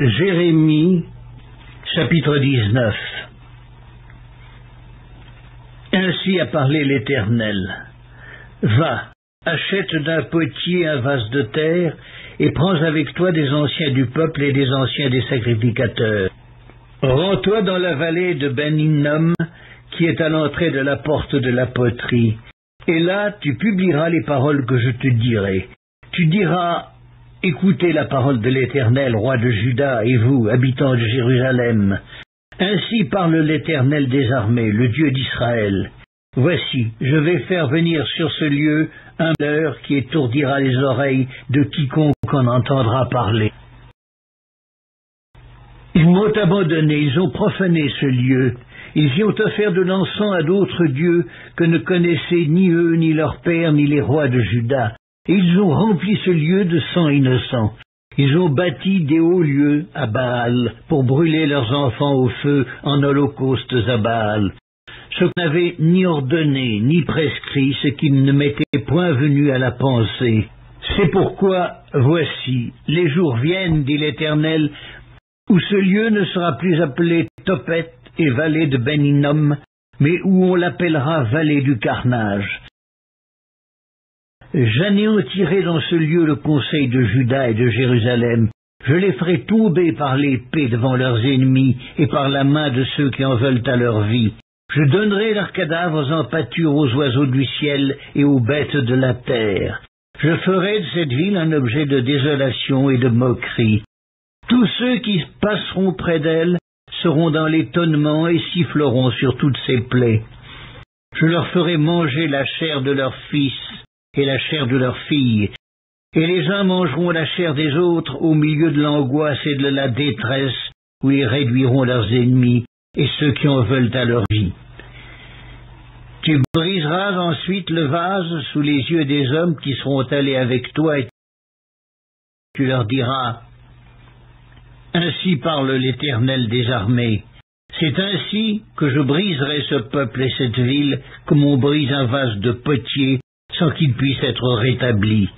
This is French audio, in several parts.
Jérémie chapitre 19 Ainsi a parlé l'Éternel. Va, achète d'un potier un vase de terre, et prends avec toi des anciens du peuple et des anciens des sacrificateurs. Rends-toi dans la vallée de Ben qui est à l'entrée de la porte de la poterie, et là tu publieras les paroles que je te dirai. Tu diras, Écoutez la parole de l'Éternel, roi de Juda, et vous, habitants de Jérusalem. Ainsi parle l'Éternel des armées, le Dieu d'Israël. Voici, je vais faire venir sur ce lieu un malheur qui étourdira les oreilles de quiconque en entendra parler. Ils m'ont abandonné, ils ont profané ce lieu, ils y ont offert de l'encens à d'autres dieux que ne connaissaient ni eux, ni leurs pères, ni les rois de Juda. Ils ont rempli ce lieu de sang innocent. Ils ont bâti des hauts lieux à Baal pour brûler leurs enfants au feu en holocaustes à Baal. Ce qu'on n'avait ni ordonné ni prescrit, ce qui ne m'était point venu à la pensée. C'est pourquoi, voici, les jours viennent, dit l'Éternel, où ce lieu ne sera plus appelé Topet et vallée de Beninom, mais où on l'appellera vallée du carnage. J'anéantirai dans ce lieu le conseil de Juda et de Jérusalem. Je les ferai tomber par l'épée devant leurs ennemis et par la main de ceux qui en veulent à leur vie. Je donnerai leurs cadavres en pâture aux oiseaux du ciel et aux bêtes de la terre. Je ferai de cette ville un objet de désolation et de moquerie. Tous ceux qui passeront près d'elle seront dans l'étonnement et siffleront sur toutes ses plaies. Je leur ferai manger la chair de leurs fils et la chair de leurs filles, et les uns mangeront la chair des autres au milieu de l'angoisse et de la détresse, où ils réduiront leurs ennemis et ceux qui en veulent à leur vie. Tu briseras ensuite le vase sous les yeux des hommes qui seront allés avec toi, et tu leur diras, Ainsi parle l'Éternel des armées. C'est ainsi que je briserai ce peuple et cette ville comme on brise un vase de potier sans qu'il puisse être rétabli.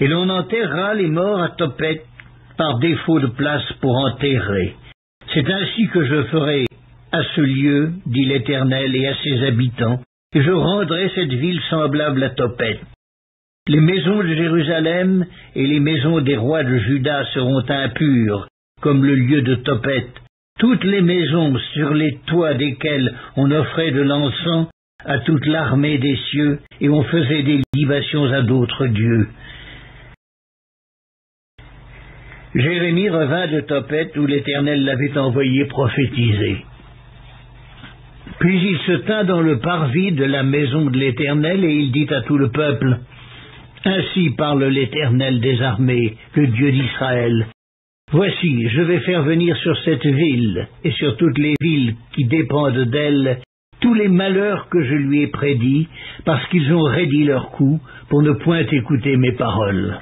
Et l'on enterrera les morts à Topet par défaut de place pour enterrer. C'est ainsi que je ferai à ce lieu, dit l'Éternel, et à ses habitants, et je rendrai cette ville semblable à Topet. Les maisons de Jérusalem et les maisons des rois de Juda seront impures, comme le lieu de Topet. Toutes les maisons sur les toits desquelles on offrait de l'encens à toute l'armée des cieux, et on faisait des libations à d'autres dieux. Jérémie revint de Topet où l'Éternel l'avait envoyé prophétiser. Puis il se tint dans le parvis de la maison de l'Éternel et il dit à tout le peuple, Ainsi parle l'Éternel des armées, le Dieu d'Israël. Voici, je vais faire venir sur cette ville et sur toutes les villes qui dépendent d'elle tous les malheurs que je lui ai prédits, parce qu'ils ont raidi leur cou pour ne point écouter mes paroles.